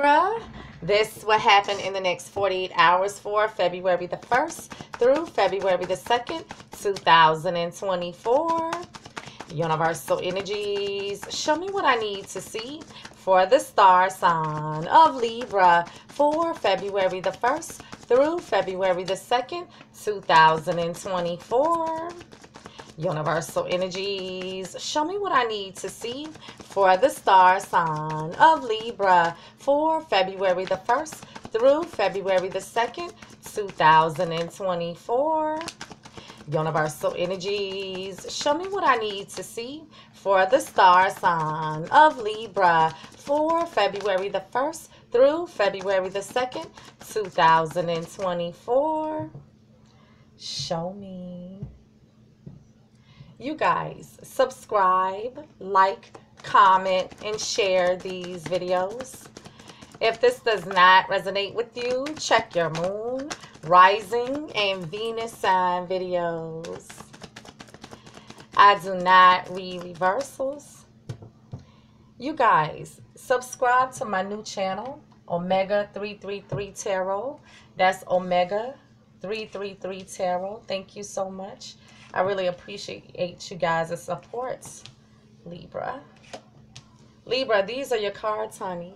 Libra. This will happen in the next 48 hours for February the 1st through February the 2nd, 2024. Universal energies, show me what I need to see for the star sign of Libra for February the 1st through February the 2nd, 2024. Universal energies, show me what I need to see for the star sign of Libra for February the 1st through February the 2nd, 2024. Universal energies, show me what I need to see for the star sign of Libra for February the 1st through February the 2nd, 2024. Show me. You guys, subscribe, like, comment, and share these videos. If this does not resonate with you, check your moon, rising, and Venus sign videos. I do not read reversals. You guys, subscribe to my new channel, Omega 333 Tarot. That's Omega 333 Tarot. Thank you so much. I really appreciate you guys' support, Libra. Libra, these are your cards, honey.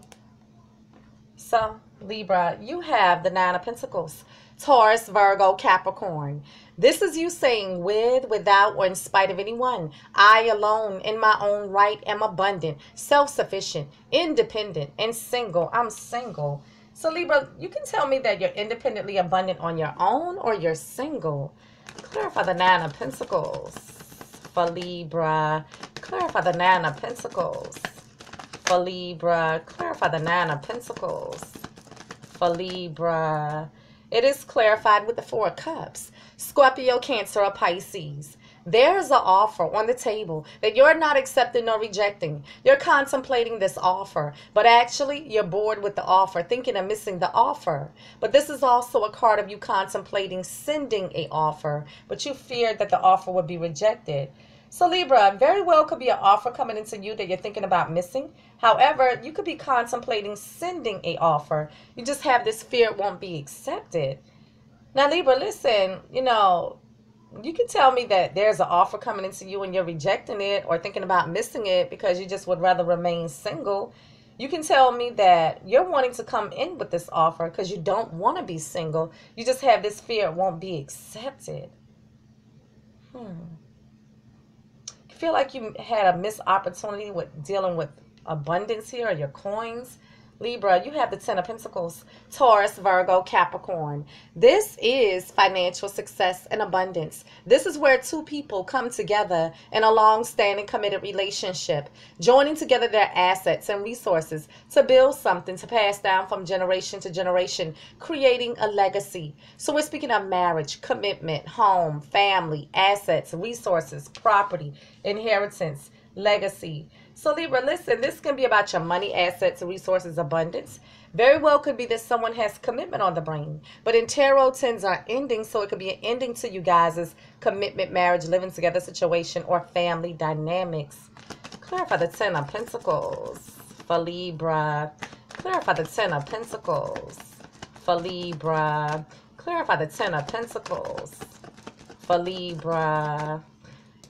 So, Libra, you have the Nine of Pentacles. Taurus, Virgo, Capricorn. This is you saying with, without, or in spite of anyone. I alone, in my own right, am abundant, self-sufficient, independent, and single. I'm single. So Libra, you can tell me that you're independently abundant on your own or you're single. Clarify the Nine of Pentacles for Libra. Clarify the Nine of Pentacles for Libra. Clarify the Nine of Pentacles for Libra. It is clarified with the Four of Cups. Scorpio, Cancer, or Pisces. There's an offer on the table that you're not accepting or rejecting. You're contemplating this offer, but actually you're bored with the offer, thinking of missing the offer. But this is also a card of you contemplating sending a offer, but you feared that the offer would be rejected. So Libra, very well could be an offer coming into you that you're thinking about missing. However, you could be contemplating sending a offer. You just have this fear it won't be accepted. Now Libra, listen, you know, you can tell me that there's an offer coming into you and you're rejecting it or thinking about missing it because you just would rather remain single. You can tell me that you're wanting to come in with this offer because you don't want to be single. You just have this fear it won't be accepted. Hmm feel like you had a missed opportunity with dealing with abundance here or your coins. Libra, you have the Ten of Pentacles, Taurus, Virgo, Capricorn. This is financial success and abundance. This is where two people come together in a long-standing committed relationship, joining together their assets and resources to build something to pass down from generation to generation, creating a legacy. So we're speaking of marriage, commitment, home, family, assets, resources, property, inheritance, legacy. So Libra, listen, this can be about your money, assets, resources, abundance. Very well could be that someone has commitment on the brain. But in tarot, tens are ending, so it could be an ending to you guys' commitment, marriage, living together situation, or family dynamics. Clarify the Ten of Pentacles for Libra. Clarify the Ten of Pentacles for Libra. Clarify the Ten of Pentacles for Libra.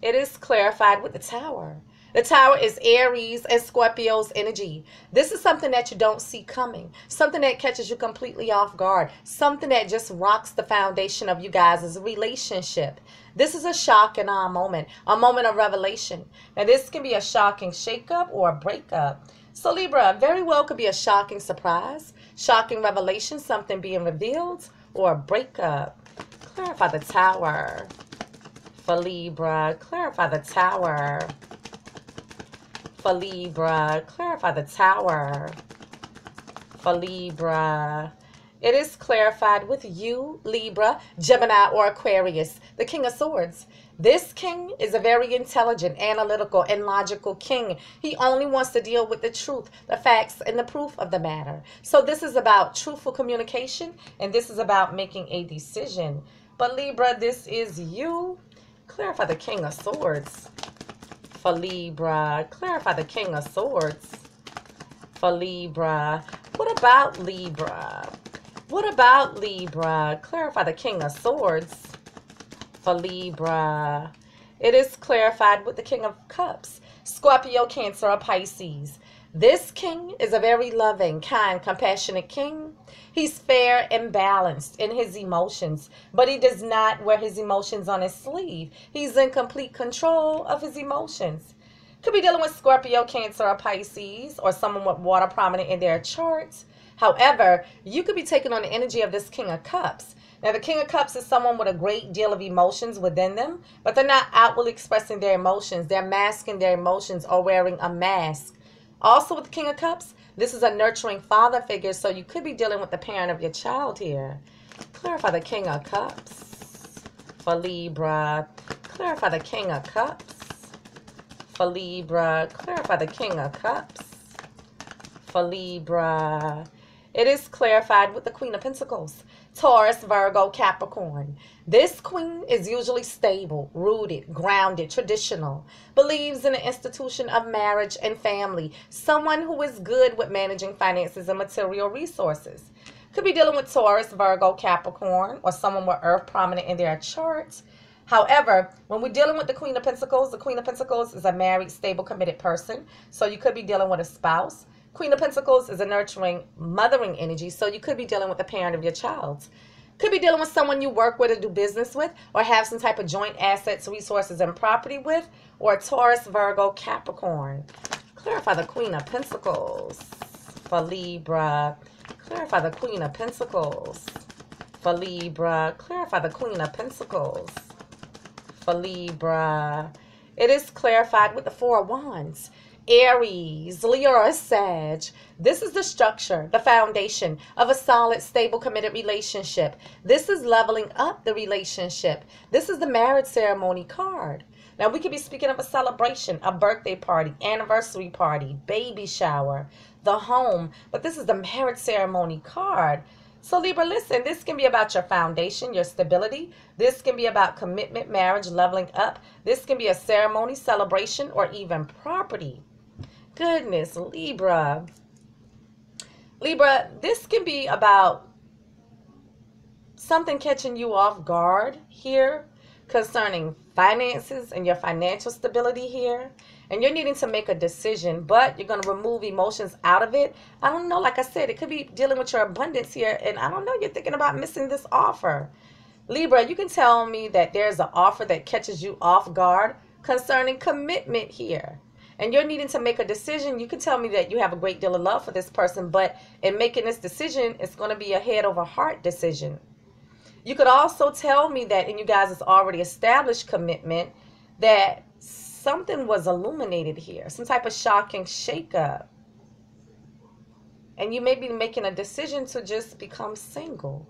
It is clarified with the Tower. The tower is Aries and Scorpio's energy. This is something that you don't see coming. Something that catches you completely off guard. Something that just rocks the foundation of you guys' relationship. This is a shock and awe moment. A moment of revelation. Now this can be a shocking shakeup or a breakup. So Libra, very well could be a shocking surprise. Shocking revelation. Something being revealed or a breakup. Clarify the tower for Libra. Clarify the tower for Libra. Clarify the tower for Libra. It is clarified with you, Libra, Gemini, or Aquarius, the King of Swords. This king is a very intelligent, analytical, and logical king. He only wants to deal with the truth, the facts, and the proof of the matter. So this is about truthful communication, and this is about making a decision. But Libra, this is you. Clarify the King of Swords for Libra. Clarify the King of Swords for Libra. What about Libra? What about Libra? Clarify the King of Swords for Libra. It is clarified with the King of Cups. Scorpio, Cancer, or Pisces. This king is a very loving, kind, compassionate king. He's fair and balanced in his emotions, but he does not wear his emotions on his sleeve. He's in complete control of his emotions. Could be dealing with Scorpio, Cancer, or Pisces, or someone with water prominent in their charts. However, you could be taking on the energy of this King of Cups. Now, the King of Cups is someone with a great deal of emotions within them, but they're not outwardly expressing their emotions. They're masking their emotions or wearing a mask. Also, with the King of Cups, this is a nurturing father figure, so you could be dealing with the parent of your child here. Clarify the King of Cups for Libra. Clarify the King of Cups for Libra. Clarify the King of Cups for Libra. It is clarified with the Queen of Pentacles. Taurus, Virgo, Capricorn. This queen is usually stable, rooted, grounded, traditional, believes in the institution of marriage and family, someone who is good with managing finances and material resources. Could be dealing with Taurus, Virgo, Capricorn, or someone with Earth prominent in their charts. However, when we're dealing with the Queen of Pentacles, the Queen of Pentacles is a married, stable, committed person. So you could be dealing with a spouse. Queen of Pentacles is a nurturing, mothering energy, so you could be dealing with the parent of your child. Could be dealing with someone you work with or do business with, or have some type of joint assets, resources, and property with, or Taurus, Virgo, Capricorn. Clarify the Queen of Pentacles for Libra. Clarify the Queen of Pentacles for Libra. Clarify the Queen of Pentacles for Libra. It is clarified with the Four of Wands. Aries, Leo, or Sag. This is the structure, the foundation of a solid, stable, committed relationship. This is leveling up the relationship. This is the marriage ceremony card. Now, we could be speaking of a celebration, a birthday party, anniversary party, baby shower, the home, but this is the marriage ceremony card. So, Libra, listen, this can be about your foundation, your stability. This can be about commitment, marriage, leveling up. This can be a ceremony, celebration, or even property. Goodness, Libra. Libra, this can be about something catching you off guard here concerning finances and your financial stability here and you're needing to make a decision, but you're going to remove emotions out of it. I don't know. Like I said, it could be dealing with your abundance here. And I don't know, you're thinking about missing this offer. Libra, you can tell me that there's an offer that catches you off guard concerning commitment here. And you're needing to make a decision. You can tell me that you have a great deal of love for this person, but in making this decision, it's going to be a head over heart decision. You could also tell me that in you guys' it's already established commitment that something was illuminated here, some type of shocking shakeup. And you may be making a decision to just become single.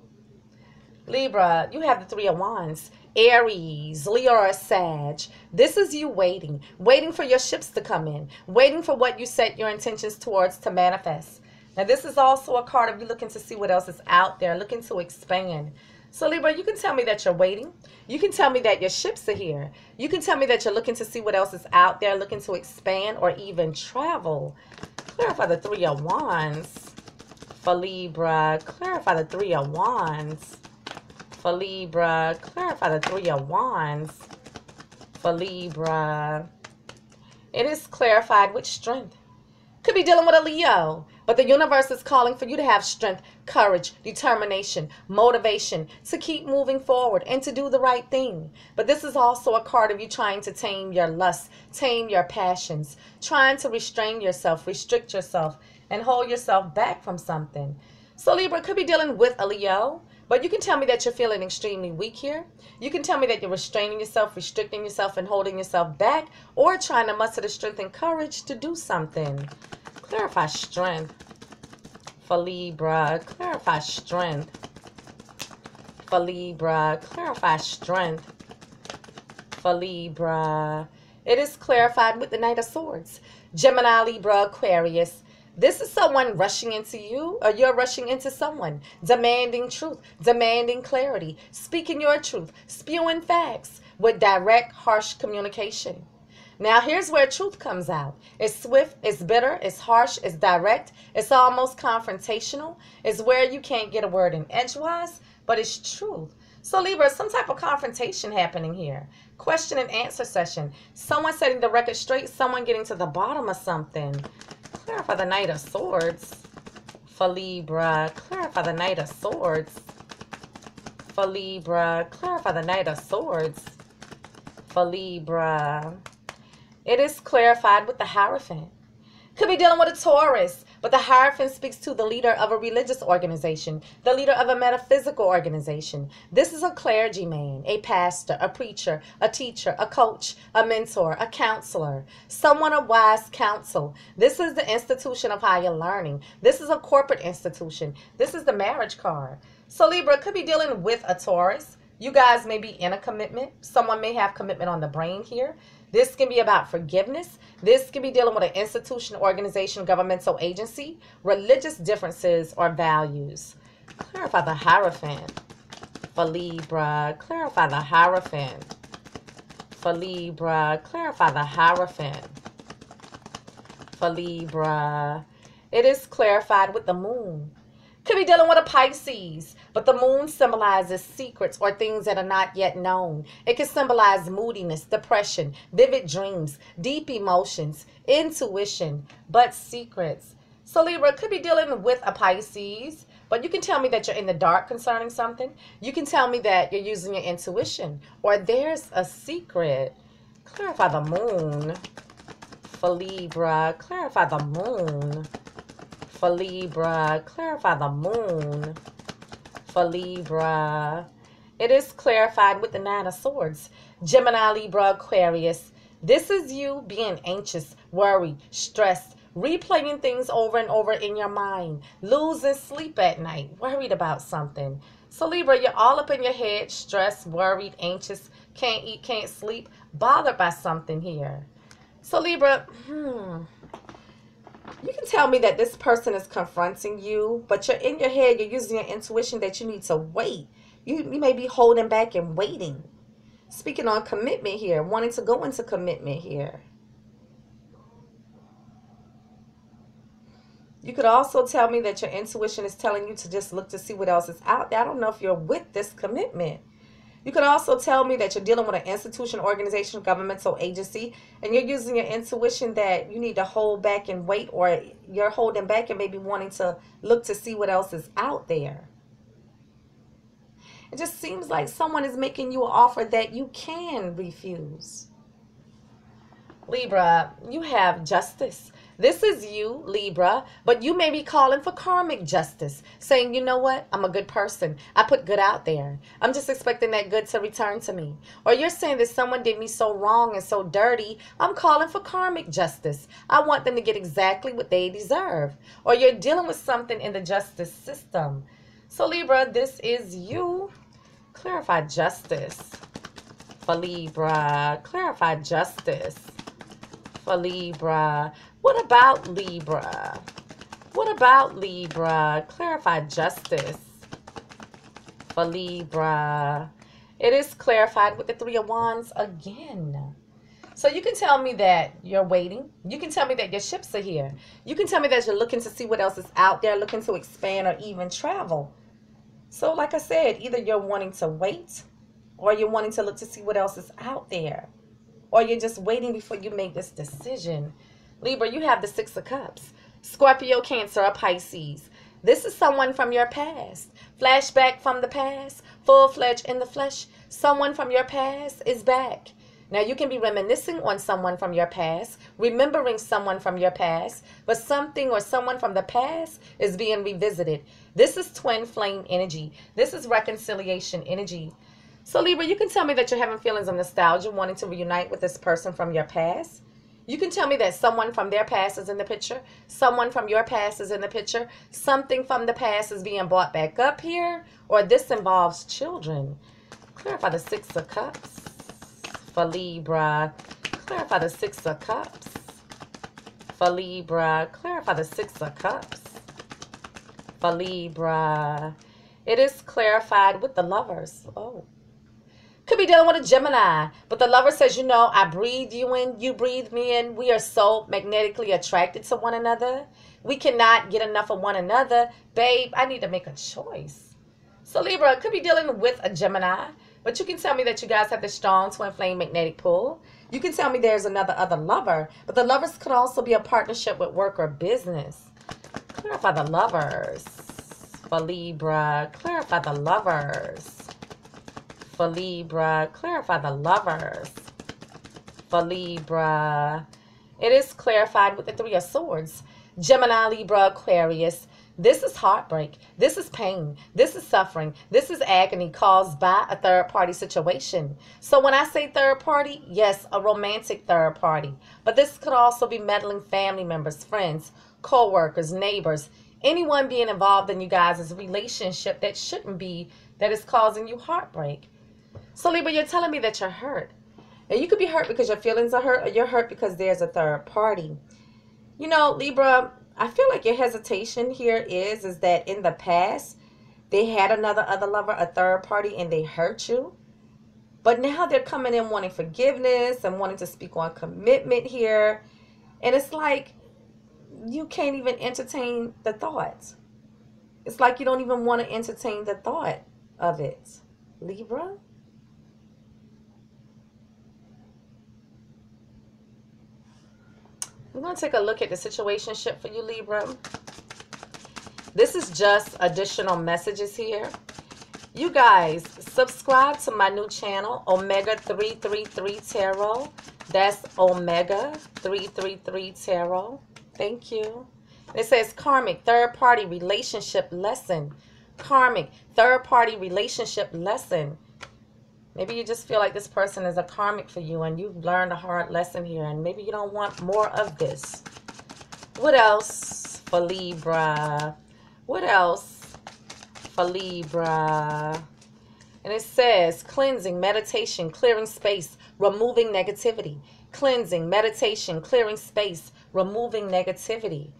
Libra, you have the Three of Wands. Aries, Leo, or Sag. This is you waiting, waiting for your ships to come in, waiting for what you set your intentions towards to manifest. Now, this is also a card of you looking to see what else is out there, looking to expand, so Libra, you can tell me that you're waiting. You can tell me that your ships are here. You can tell me that you're looking to see what else is out there, looking to expand or even travel. Clarify the Three of Wands for Libra. Clarify the Three of Wands for Libra. Clarify the Three of Wands for Libra. It is clarified with strength. Could be dealing with a Leo. But the universe is calling for you to have strength, courage, determination, motivation to keep moving forward and to do the right thing. But this is also a card of you trying to tame your lust, tame your passions, trying to restrain yourself, restrict yourself, and hold yourself back from something. So Libra could be dealing with a Leo, but you can tell me that you're feeling extremely weak here. You can tell me that you're restraining yourself, restricting yourself, and holding yourself back, or trying to muster the strength and courage to do something. Clarify strength for Libra. Clarify strength for Libra. Clarify strength for Libra. It is clarified with the Knight of Swords. Gemini, Libra, Aquarius. This is someone rushing into you, or you're rushing into someone, demanding truth, demanding clarity, speaking your truth, spewing facts with direct, harsh communication. Now, here's where truth comes out. It's swift, it's bitter, it's harsh, it's direct, it's almost confrontational. It's where you can't get a word in edgewise, but it's truth. So, Libra, some type of confrontation happening here. Question and answer session. Someone setting the record straight, someone getting to the bottom of something. Clarify the Knight of Swords for Libra. Clarify the Knight of Swords for Libra. Clarify the Knight of Swords for Libra. It is clarified with the Hierophant. Could be dealing with a Taurus, but the Hierophant speaks to the leader of a religious organization, the leader of a metaphysical organization. This is a clergyman, a pastor, a preacher, a teacher, a coach, a mentor, a counselor, someone of wise counsel. This is the institution of higher learning. This is a corporate institution. This is the marriage card. So Libra could be dealing with a Taurus. You guys may be in a commitment. Someone may have commitment on the brain here. This can be about forgiveness. This can be dealing with an institution, organization, governmental agency, religious differences, or values. Clarify the Hierophant for Libra. Clarify the Hierophant for Libra. Clarify the Hierophant for Libra. It is clarified with the moon. Could be dealing with a Pisces, but the moon symbolizes secrets or things that are not yet known. It can symbolize moodiness, depression, vivid dreams, deep emotions, intuition, but secrets. So Libra could be dealing with a Pisces, but you can tell me that you're in the dark concerning something. You can tell me that you're using your intuition or there's a secret. Clarify the moon for Libra. Clarify the moon for Libra. Clarify the moon for Libra. It is clarified with the Nine of Swords. Gemini, Libra, Aquarius. This is you being anxious, worried, stressed, replaying things over and over in your mind, losing sleep at night, worried about something. So, Libra, you're all up in your head, stressed, worried, anxious, can't eat, can't sleep, bothered by something here. So, Libra, hmm, you can tell me that this person is confronting you, but you're in your head, you're using your intuition that you need to wait. You, you may be holding back and waiting. Speaking on commitment here, wanting to go into commitment here. You could also tell me that your intuition is telling you to just look to see what else is out there. I don't know if you're with this commitment. You could also tell me that you're dealing with an institution, organization, governmental agency, and you're using your intuition that you need to hold back and wait, or you're holding back and maybe wanting to look to see what else is out there. It just seems like someone is making you an offer that you can refuse. Libra, you have justice. This is you, Libra, but you may be calling for karmic justice, saying, you know what? I'm a good person. I put good out there. I'm just expecting that good to return to me. Or you're saying that someone did me so wrong and so dirty, I'm calling for karmic justice. I want them to get exactly what they deserve. Or you're dealing with something in the justice system. So, Libra, this is you. Clarify justice for Libra. Clarify justice for Libra. What about Libra? What about Libra? Clarify justice for Libra. It is clarified with the Three of Wands again. So you can tell me that you're waiting. You can tell me that your ships are here. You can tell me that you're looking to see what else is out there, looking to expand or even travel. So like I said, either you're wanting to wait or you're wanting to look to see what else is out there. Or you're just waiting before you make this decision. Libra, you have the Six of Cups. Scorpio, Cancer, or Pisces. This is someone from your past. Flashback from the past, full fledged in the flesh. Someone from your past is back. Now, you can be reminiscing on someone from your past, remembering someone from your past, but something or someone from the past is being revisited. This is twin flame energy. This is reconciliation energy. So, Libra, you can tell me that you're having feelings of nostalgia, wanting to reunite with this person from your past. You can tell me that someone from their past is in the picture, someone from your past is in the picture, something from the past is being brought back up here, or this involves children. Clarify the Six of Cups for Libra. Clarify the Six of Cups for Libra. Clarify the Six of Cups for Libra. It is clarified with the lovers. Oh. Could be dealing with a Gemini, but the lover says, you know, I breathe you in, you breathe me in. We are so magnetically attracted to one another. We cannot get enough of one another. Babe, I need to make a choice. So Libra could be dealing with a Gemini, but you can tell me that you guys have this strong twin flame magnetic pull. You can tell me there's another other lover, but the lovers could also be a partnership with work or business. Clarify the lovers for Libra. Clarify the lovers for Libra. Clarify the lovers for Libra. It is clarified with the Three of Swords. Gemini, Libra, Aquarius. This is heartbreak. This is pain. This is suffering. This is agony caused by a third party situation. So when I say third party, yes, a romantic third party. But this could also be meddling family members, friends, co-workers, neighbors, anyone being involved in you guys' relationship that shouldn't be, that is causing you heartbreak. So Libra, you're telling me that you're hurt. And you could be hurt because your feelings are hurt or you're hurt because there's a third party. You know, Libra, I feel like your hesitation here is is that in the past they had another other lover, a third party, and they hurt you. But now they're coming in wanting forgiveness and wanting to speak on commitment here. And it's like you can't even entertain the thoughts. It's like you don't even want to entertain the thought of it. Libra? We're going to take a look at the situation ship for you, Libra. This is just additional messages here. You guys, subscribe to my new channel, Omega 333 Tarot. That's Omega 333 Tarot. Thank you. It says karmic third party relationship lesson. Karmic third party relationship lesson. Maybe you just feel like this person is a karmic for you and you've learned a hard lesson here and maybe you don't want more of this. What else for Libra? What else for Libra? And it says cleansing, meditation, clearing space, removing negativity. Cleansing, meditation, clearing space, removing negativity.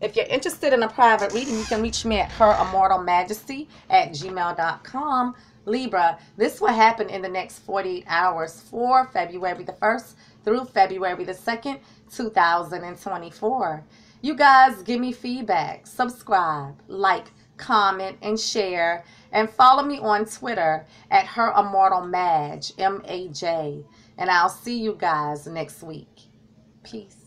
If you're interested in a private reading, you can reach me at her immortal majesty at gmail.com. Libra, this will happen in the next 48 hours for February the 1st through February the 2nd, 2024. You guys give me feedback, subscribe, like, comment, and share. And follow me on Twitter at Her Immortal Maj, M A J. And I'll see you guys next week. Peace.